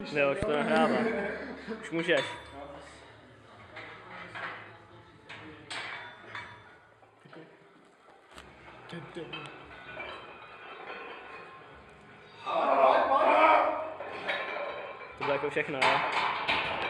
Jo, už to nahrává. Už můžeš. To bylo jako všechno, jo?